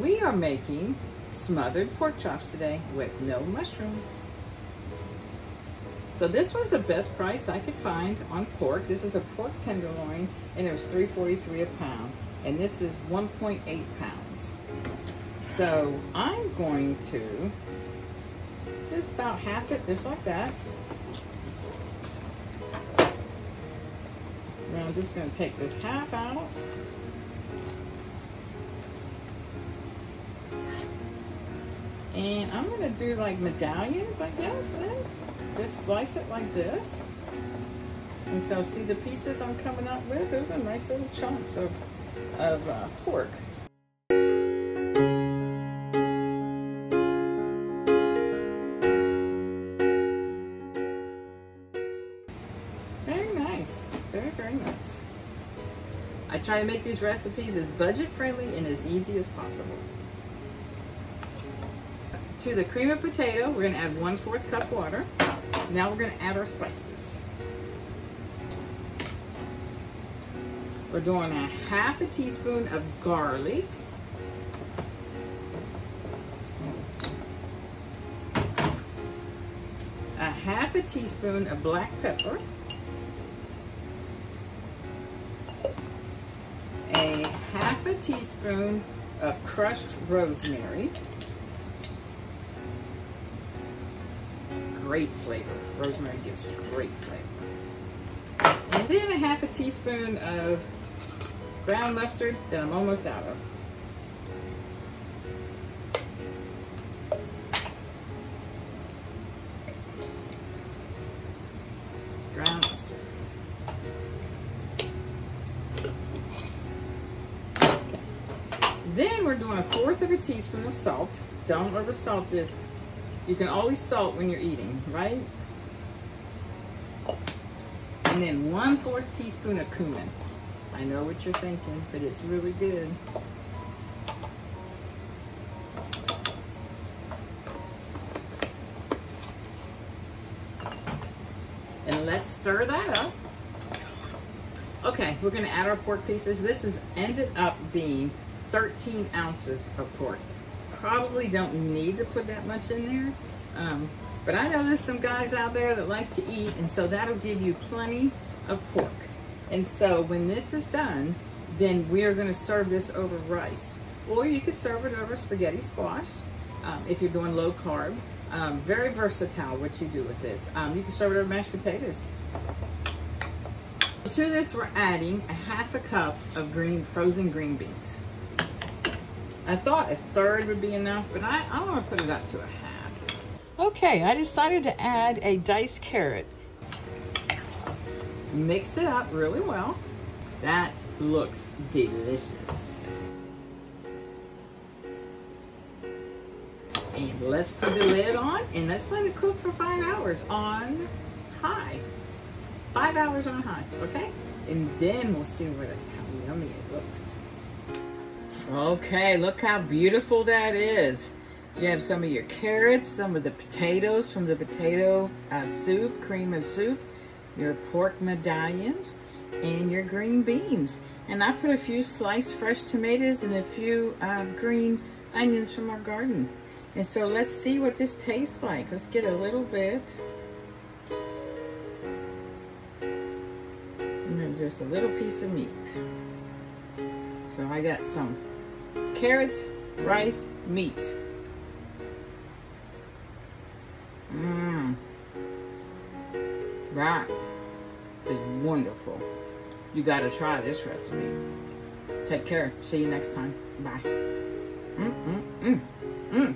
We are making smothered pork chops today with no mushrooms. So this was the best price I could find on pork. This is a pork tenderloin and it was $3.43 a pound. And this is 1.8 pounds. So I'm going to just about half it, just like that. Now I'm just gonna take this half out. And I'm gonna do like medallions, I guess, then. Just slice it like this. And so see the pieces I'm coming up with? Those are nice little chunks of, of uh, pork. Very nice, very, very nice. I try to make these recipes as budget friendly and as easy as possible. To the cream of potato, we're gonna add one fourth cup water. Now we're gonna add our spices. We're doing a half a teaspoon of garlic. A half a teaspoon of black pepper. A half a teaspoon of crushed rosemary. Great flavor. Rosemary gives great flavor. And then a half a teaspoon of ground mustard that I'm almost out of. Ground mustard. Then we're doing a fourth of a teaspoon of salt. Don't over salt this. You can always salt when you're eating, right? And then one fourth teaspoon of cumin. I know what you're thinking, but it's really good. And let's stir that up. Okay, we're gonna add our pork pieces. This has ended up being 13 ounces of pork. Probably don't need to put that much in there. Um, but I know there's some guys out there that like to eat, and so that'll give you plenty of pork. And so when this is done, then we are gonna serve this over rice. Or you could serve it over spaghetti squash um, if you're doing low carb. Um, very versatile what you do with this. Um, you can serve it over mashed potatoes. To this, we're adding a half a cup of green frozen green beans. I thought a third would be enough, but I, I want to put it up to a half. Okay, I decided to add a diced carrot. Mix it up really well. That looks delicious. And let's put the lid on and let's let it cook for five hours on high. Five hours on high, okay? And then we'll see what how yummy it looks. Okay, look how beautiful that is. You have some of your carrots, some of the potatoes from the potato uh, soup, cream of soup, your pork medallions, and your green beans. And I put a few sliced fresh tomatoes and a few uh, green onions from our garden. And so let's see what this tastes like. Let's get a little bit. And then just a little piece of meat. So I got some carrots, rice, meat. Mmm. That is wonderful. You gotta try this recipe. Take care. See you next time. Bye. Mm, mm, mm, mm.